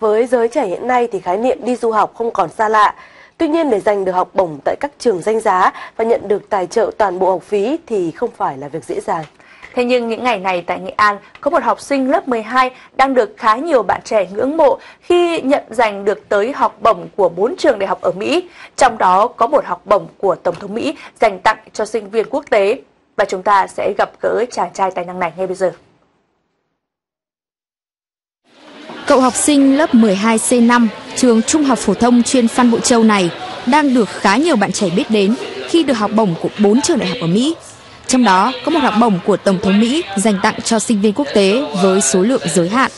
Với giới trẻ hiện nay thì khái niệm đi du học không còn xa lạ. Tuy nhiên để giành được học bổng tại các trường danh giá và nhận được tài trợ toàn bộ học phí thì không phải là việc dễ dàng. Thế nhưng những ngày này tại Nghệ An, có một học sinh lớp 12 đang được khá nhiều bạn trẻ ngưỡng mộ khi nhận giành được tới học bổng của 4 trường đại học ở Mỹ. Trong đó có một học bổng của Tổng thống Mỹ dành tặng cho sinh viên quốc tế. Và chúng ta sẽ gặp gỡ chàng trai tài năng này ngay bây giờ. Cậu học sinh lớp 12C5 trường Trung học phổ thông chuyên Phan Bội Châu này đang được khá nhiều bạn trẻ biết đến khi được học bổng của 4 trường đại học ở Mỹ. Trong đó có một học bổng của Tổng thống Mỹ dành tặng cho sinh viên quốc tế với số lượng giới hạn.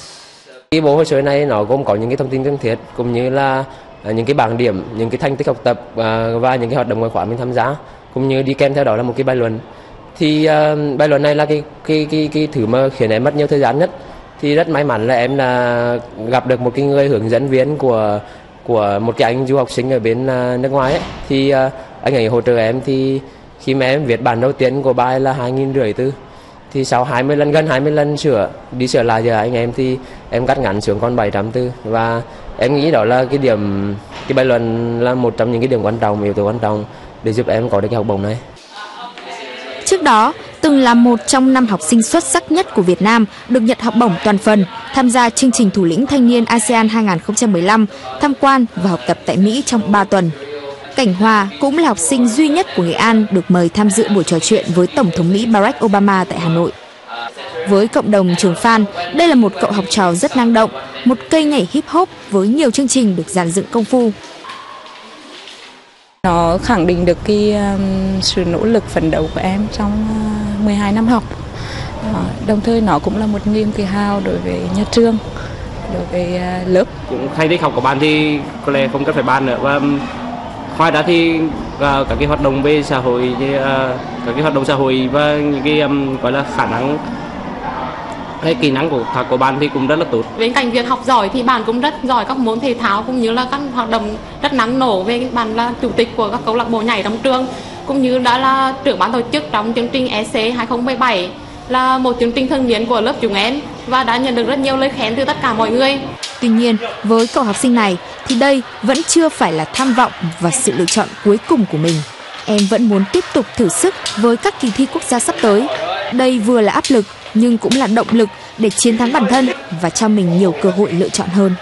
Cái bộ hồ sơ này nó gồm có những cái thông tin cần thiết cũng như là à, những cái bảng điểm, những cái thành tích học tập à, và những cái hoạt động ngoại khóa mình tham gia cũng như đi kèm theo đó là một cái bài luận. Thì uh, bài luận này là cái cái cái cái thứ mà khiến em mất nhiều thời gian nhất. Thì rất may mắn là em là gặp được một cái người hướng dẫn viên của của một cái anh du học sinh ở bên à, nước ngoài ấy. Thì uh, anh ấy hỗ trợ em thì khi mà em viết bản đầu tiên của bài là hai nghìn rưỡi tư. Thì sau 20 lần gần 20 lần sửa đi sửa lại giờ anh em thì em cắt ngắn xuống còn 700 tư. Và em nghĩ đó là cái điểm cái bài luận là một trong những cái điểm quan trọng yếu tố quan trọng để giúp em có được cái học bổng này. Trước đó, từng là một trong năm học sinh xuất sắc nhất của Việt Nam được nhận học bổng toàn phần tham gia chương trình thủ lĩnh thanh niên ASEAN 2015, tham quan và học tập tại Mỹ trong 3 tuần. Cảnh Hòa cũng là học sinh duy nhất của Nghệ An được mời tham dự buổi trò chuyện với Tổng thống Mỹ Barack Obama tại Hà Nội. Với cộng đồng trường Phan, đây là một cậu học trò rất năng động, một cây nhảy hip hop với nhiều chương trình được dàn dựng công phu. Nó khẳng định được cái um, sự nỗ lực phấn đấu của em trong uh, 12 năm học. Ờ, đồng thời nó cũng là một niềm tự hào đối với nhà trường, đối với uh, lớp. Những thành tích học của bạn thì có lẽ không cần phải bàn nữa và um, ngoài ra thì uh, các cái hoạt động về xã hội uh, các cái hoạt động xã hội và những cái um, gọi là khả năng hay kỹ năng của của bạn thì cũng rất là tốt Bên cạnh việc học giỏi thì bạn cũng rất giỏi các môn thể thao cũng như là các hoạt động rất năng nổ về bạn là chủ tịch của các câu lạc bộ nhảy trong trường cũng như đã là trưởng ban tổ chức trong chương trình EC 2017 là một chương trình thường niên của lớp chúng em và đã nhận được rất nhiều lời khen từ tất cả mọi người. Tuy nhiên, với cậu học sinh này thì đây vẫn chưa phải là tham vọng và sự lựa chọn cuối cùng của mình. Em vẫn muốn tiếp tục thử sức với các kỳ thi quốc gia sắp tới. Đây vừa là áp lực nhưng cũng là động lực để chiến thắng bản thân và cho mình nhiều cơ hội lựa chọn hơn.